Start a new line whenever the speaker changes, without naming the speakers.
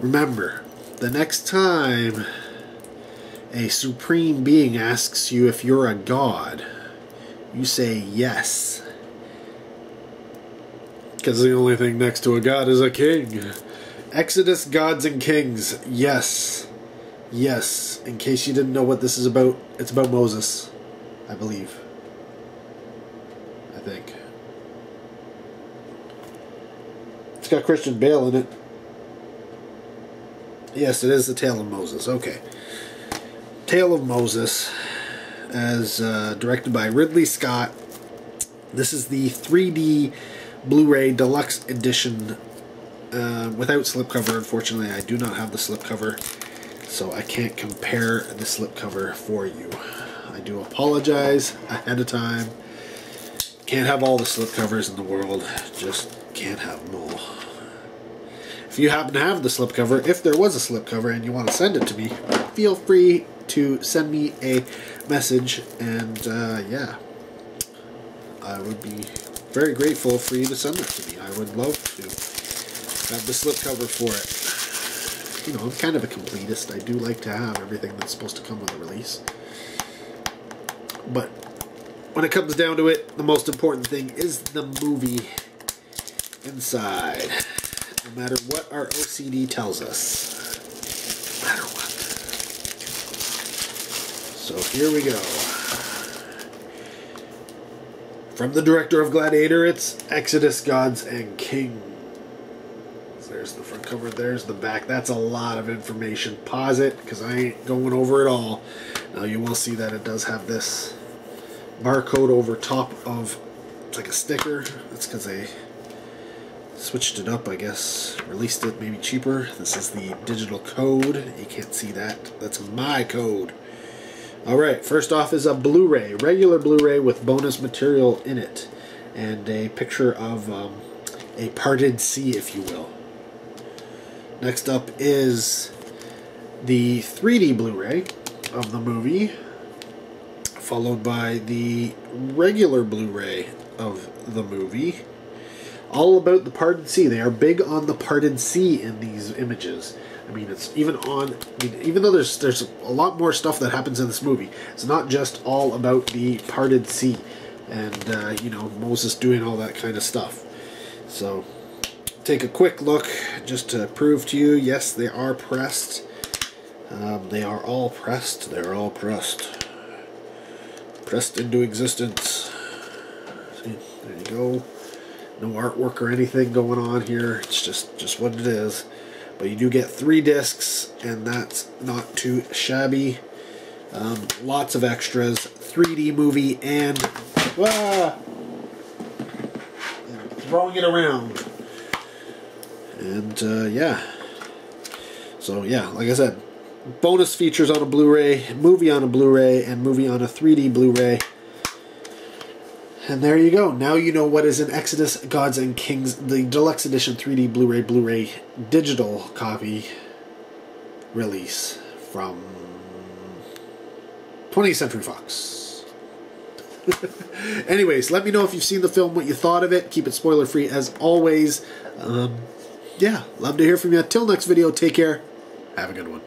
Remember, the next time a supreme being asks you if you're a god, you say yes. Because the only thing next to a god is a king. Exodus Gods and Kings. Yes. Yes. In case you didn't know what this is about, it's about Moses, I believe. I think. It's got Christian Bale in it. Yes, it is the Tale of Moses. Okay. Tale of Moses, as uh, directed by Ridley Scott. This is the 3D Blu-ray Deluxe Edition uh, without slipcover. Unfortunately, I do not have the slipcover, so I can't compare the slipcover for you. I do apologize ahead of time. Can't have all the slipcovers in the world. Just can't have them all. If you happen to have the slipcover, if there was a slipcover and you want to send it to me, feel free to send me a message and uh, yeah, I would be very grateful for you to send that to me. I would love to have the slipcover for it. You know, I'm kind of a completist. I do like to have everything that's supposed to come with a release. But when it comes down to it, the most important thing is the movie inside no matter what our OCD tells us. No matter what. So here we go. From the director of Gladiator, it's Exodus, Gods, and Kings. There's the front cover, there's the back. That's a lot of information. Pause it, because I ain't going over it all. Now you will see that it does have this barcode over top of, it's like a sticker. That's because they switched it up, I guess. Released it maybe cheaper. This is the digital code. You can't see that. That's my code. Alright, first off is a Blu-ray. Regular Blu-ray with bonus material in it. And a picture of um, a parted sea, if you will. Next up is the 3D Blu-ray of the movie. Followed by the regular Blu-ray of the movie all about the parted sea. They are big on the parted sea in these images. I mean, it's even on. I mean, even though there's there's a lot more stuff that happens in this movie, it's not just all about the parted sea, and uh, you know Moses doing all that kind of stuff. So, take a quick look just to prove to you. Yes, they are pressed. Um, they are all pressed. They're all pressed. Pressed into existence. See, there you go no artwork or anything going on here. It's just, just what it is. But you do get three discs, and that's not too shabby. Um, lots of extras. 3D movie and, ah, throwing it around. And uh, yeah. So yeah, like I said, bonus features on a Blu-ray, movie on a Blu-ray, and movie on a 3D Blu-ray. And there you go. Now you know what is in Exodus Gods and Kings, the deluxe edition 3D Blu ray Blu ray digital copy release from 20th Century Fox. Anyways, let me know if you've seen the film, what you thought of it. Keep it spoiler free as always. Um, yeah, love to hear from you. Till next video, take care. Have a good one.